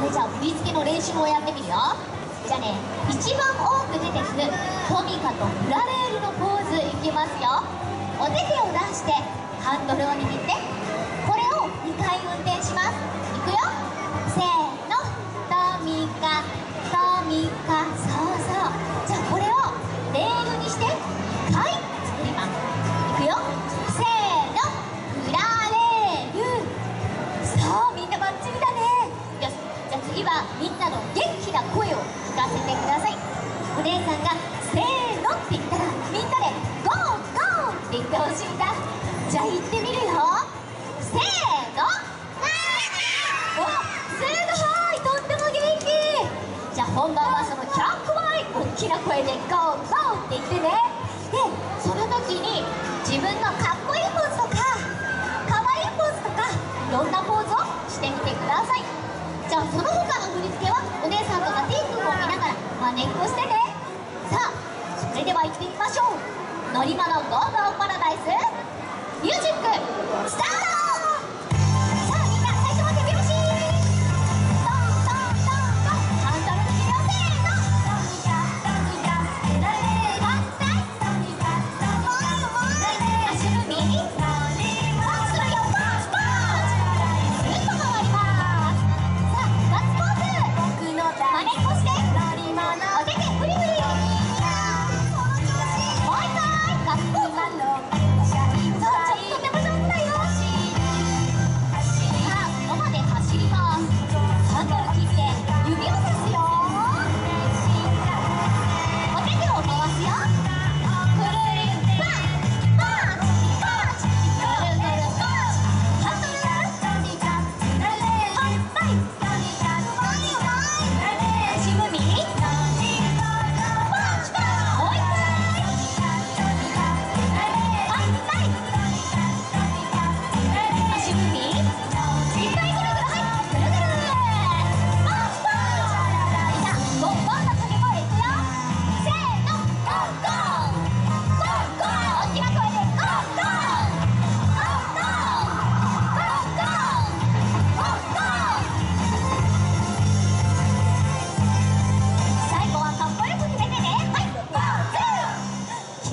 それじゃあ振り付けの練習をやってみるよ。じゃあね一番多く出てくるトミカとプラレールのポーズいきますよ。お手手を出してハンドルを握ってこれを2回運転しいんだ。じゃあ言ってみるよ。せーの。おすごい。とっても元気。じゃあ本番はその100倍大きな声で「ゴーゴー」って言ってね。でその時に自分のかっこいいポーズとかかわいいポーズとかいろんなポーズをしてみてください。じゃあその他の振り付けはお姉さんとかティー君を見ながら真似っこしてね。さあそれでは行ってみましょう。乗り物ゴーゴーパラダイス。ミュージックスタート！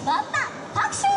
ワンン拍手！